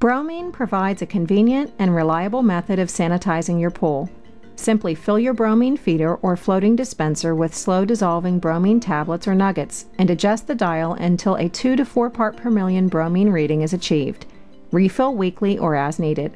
Bromine provides a convenient and reliable method of sanitizing your pool. Simply fill your bromine feeder or floating dispenser with slow dissolving bromine tablets or nuggets and adjust the dial until a 2 to 4 part per million bromine reading is achieved. Refill weekly or as needed.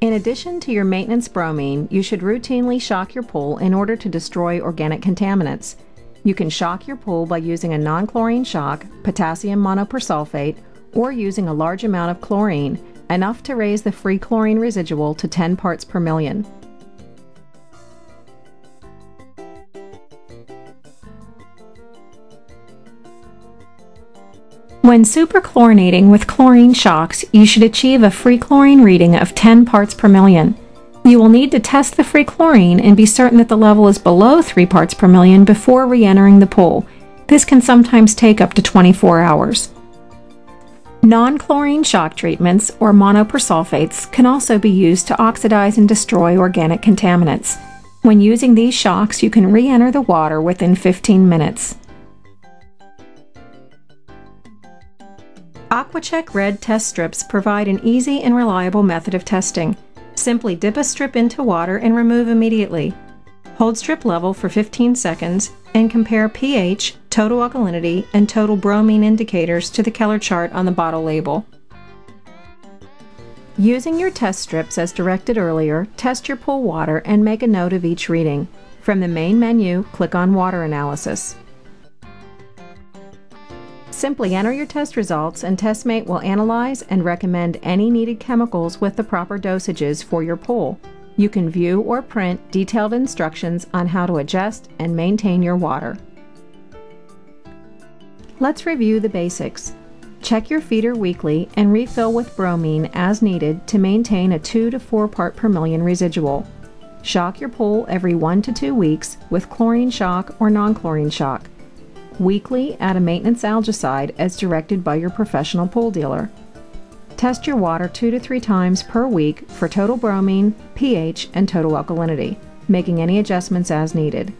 In addition to your maintenance bromine, you should routinely shock your pool in order to destroy organic contaminants. You can shock your pool by using a non chlorine shock, potassium monopersulfate, or using a large amount of chlorine, enough to raise the free chlorine residual to 10 parts per million. When superchlorinating with chlorine shocks, you should achieve a free chlorine reading of 10 parts per million. You will need to test the free chlorine and be certain that the level is below 3 parts per million before re-entering the pool. This can sometimes take up to 24 hours. Non-chlorine shock treatments, or monopersulfates, can also be used to oxidize and destroy organic contaminants. When using these shocks, you can re-enter the water within 15 minutes. AquaChek Red test strips provide an easy and reliable method of testing. Simply dip a strip into water and remove immediately. Hold strip level for 15 seconds and compare pH, total alkalinity, and total bromine indicators to the color chart on the bottle label. Using your test strips as directed earlier, test your pool water and make a note of each reading. From the main menu, click on Water Analysis. Simply enter your test results and TestMate will analyze and recommend any needed chemicals with the proper dosages for your pool. You can view or print detailed instructions on how to adjust and maintain your water. Let's review the basics. Check your feeder weekly and refill with bromine as needed to maintain a 2 to 4 part per million residual. Shock your pool every 1 to 2 weeks with chlorine shock or non-chlorine shock. Weekly, add a maintenance algicide as directed by your professional pool dealer. Test your water two to three times per week for total bromine, pH, and total alkalinity, making any adjustments as needed.